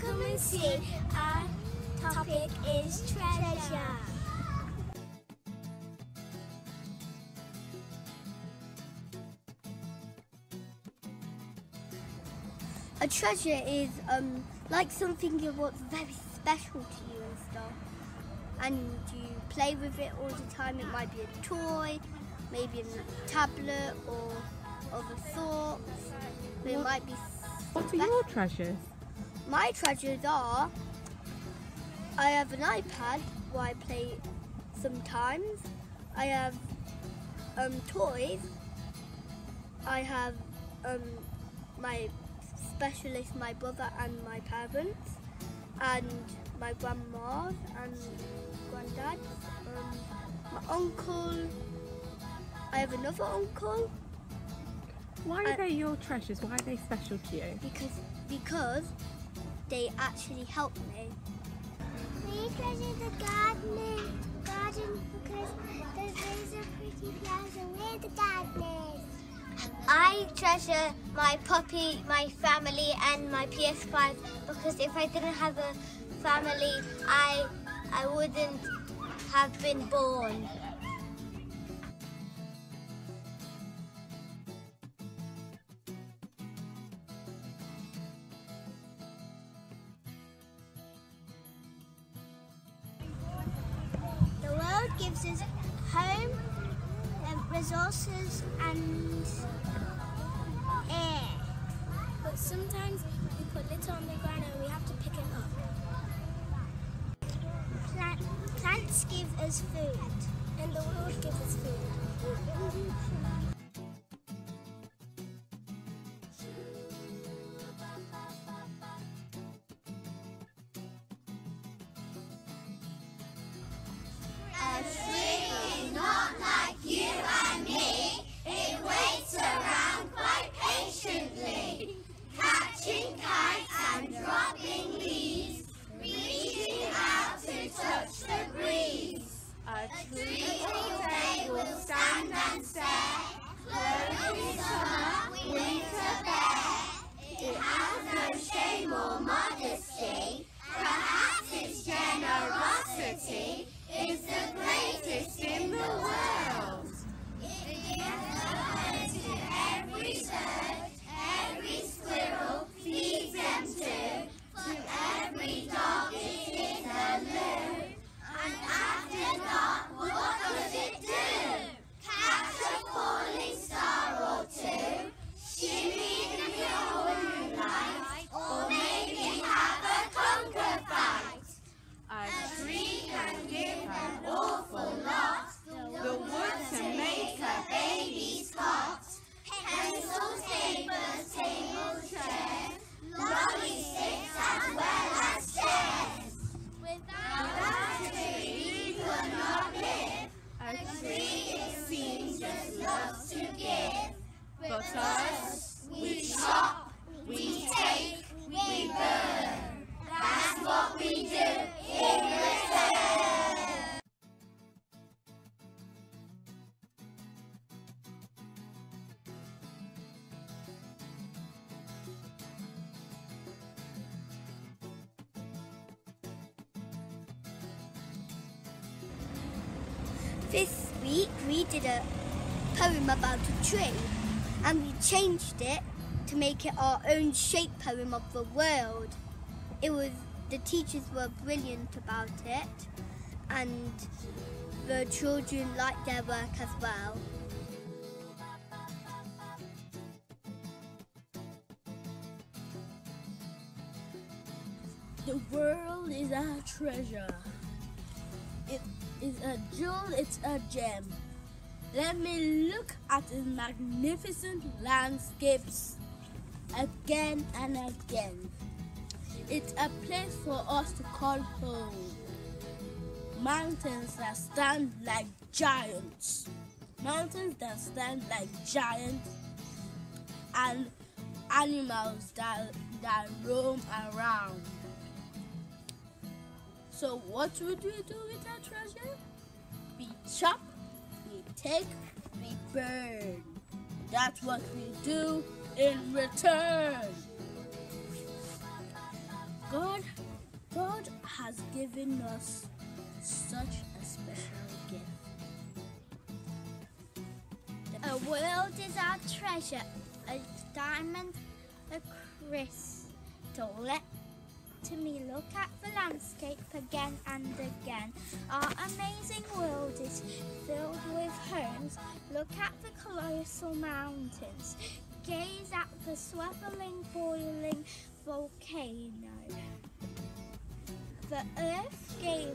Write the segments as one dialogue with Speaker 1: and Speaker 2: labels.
Speaker 1: come and see. Our topic is treasure.
Speaker 2: A treasure is um, like something what's very special to you and stuff. And you play with it all the time. It might be a toy, maybe a tablet or other thoughts. It might be.
Speaker 3: What are your treasures?
Speaker 2: My treasures are I have an iPad where I play sometimes. I have um, toys. I have um, my specialist, my brother and my parents, and my grandma and granddad, um, my uncle. I have another uncle
Speaker 3: Why
Speaker 2: I-
Speaker 3: are they your treasures? Why are they special to you?
Speaker 2: because because they actually help me.
Speaker 1: We treasure the garden because pretty flowers and we're the gardeners. I treasure my puppy, my family and my PS5 because if I didn't have a family I I wouldn't have been born. Gives us home, um, resources, and air. But sometimes we put little on the ground and we have to pick it up. Plant, plants give us food, and the world gives us food. A loves to give. But us, we chop, we take, we burn. That's what we do in return.
Speaker 2: This week we did a poem about a tree and we changed it to make it our own shape poem of the world. It was the teachers were brilliant about it and the children liked their work as well.
Speaker 4: The world is a treasure. It is a jewel, it's a gem. Let me look at the magnificent landscapes again and again. It's a place for us to call home. Mountains that stand like giants. Mountains that stand like giants and animals that, that roam around. So what would we do with our treasure? We chop, take, we burn. That's what we do in return. God, God has given us such a special gift.
Speaker 5: A world is our treasure, a diamond, a crystal. Let to me look at the landscape again and again. Our amazing world. Look at the colossal mountains. Gaze at the swirling, boiling volcano. The earth gave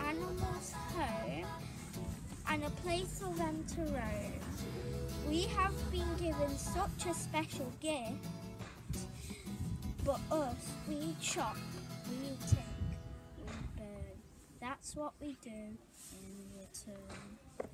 Speaker 5: animals home and a place for them to roam. We have been given such a special gift, but us, we chop, we take, we burn. That's what we do in return.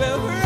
Speaker 6: will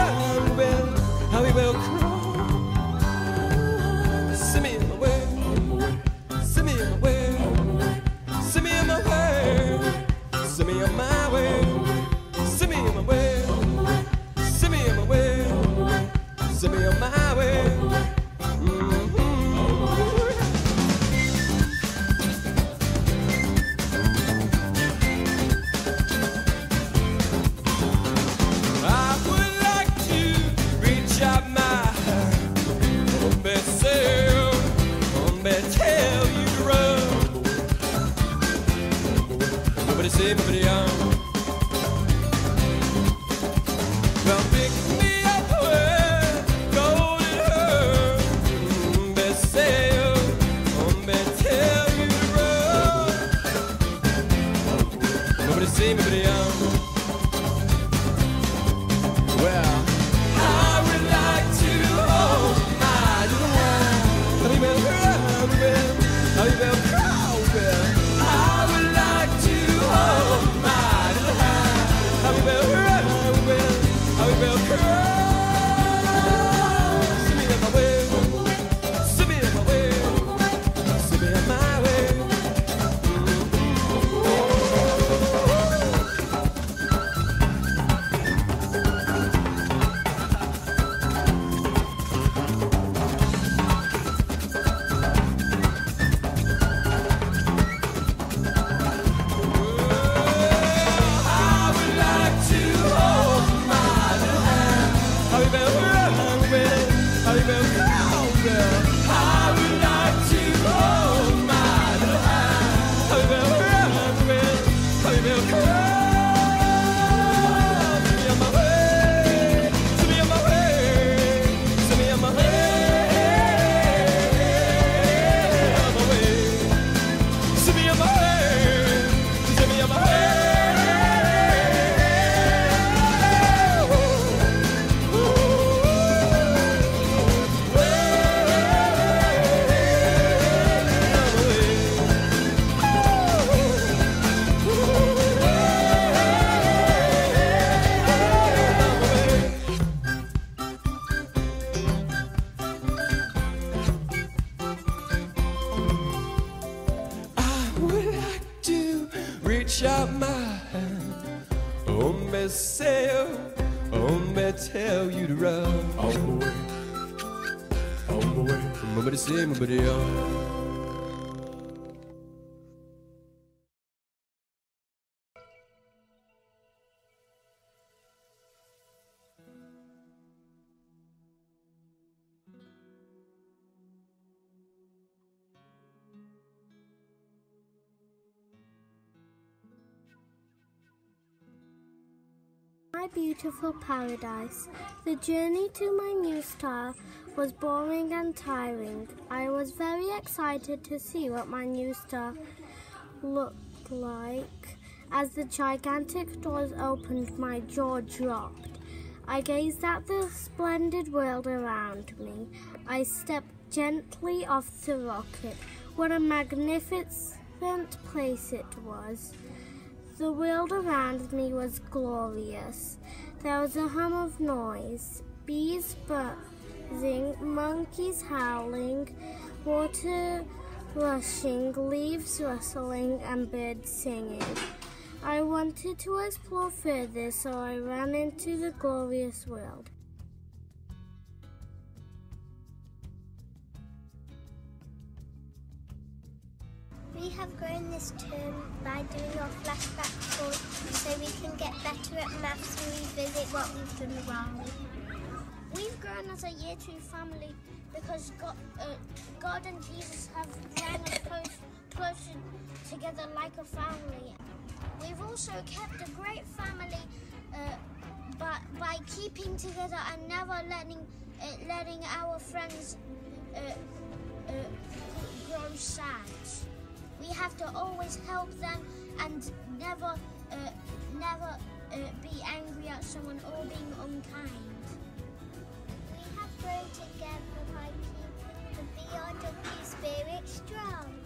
Speaker 6: tell, oh, on tell you to run. On my way, on my way. Mama to
Speaker 1: my beautiful paradise. The journey to my new star was boring and tiring. I was very excited to see what my new star looked like. As the gigantic doors opened, my jaw dropped. I gazed at the splendid world around me. I stepped gently off the rocket. What a magnificent place it was. The world around me was glorious. There was a hum of noise, bees buzzing, monkeys howling, water rushing, leaves rustling, and birds singing. I wanted to explore further, so I ran into the glorious world.
Speaker 5: We have grown this term by doing our flashback course so we can get better at maths and revisit what we've done wrong.
Speaker 1: We've grown as a year two family because God, uh, God and Jesus have brought us close, closer together like a family. We've also kept a great family uh, by, by keeping together and never letting uh, letting our friends uh, uh, grow sad. We have to always help them and never, uh, never uh, be angry at someone or being unkind. We have grown together my keeping
Speaker 5: the beyond our peace spirit strong.